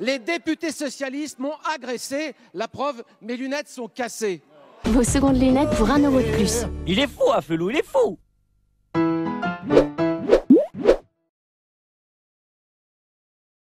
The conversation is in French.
Les députés socialistes m'ont agressé. La preuve, mes lunettes sont cassées. Vos secondes lunettes pour un euro de plus. Il est fou, Afelou, il est fou